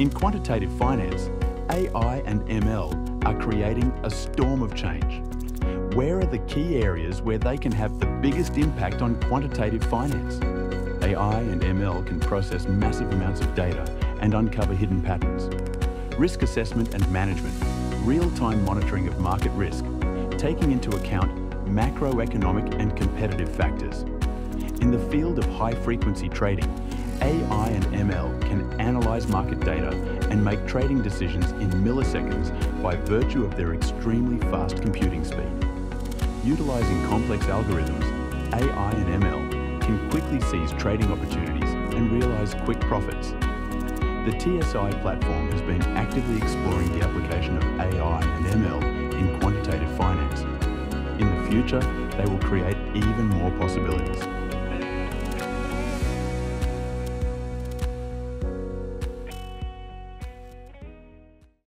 In quantitative finance, AI and ML are creating a storm of change. Where are the key areas where they can have the biggest impact on quantitative finance? AI and ML can process massive amounts of data and uncover hidden patterns. Risk assessment and management, real-time monitoring of market risk, taking into account macroeconomic and competitive factors. In the field of high-frequency trading, AI and ML can analyse market data and make trading decisions in milliseconds by virtue of their extremely fast computing speed. Utilising complex algorithms, AI and ML can quickly seize trading opportunities and realise quick profits. The TSAI platform has been actively exploring the application of AI and ML in quantitative finance. In the future, they will create even more possibilities.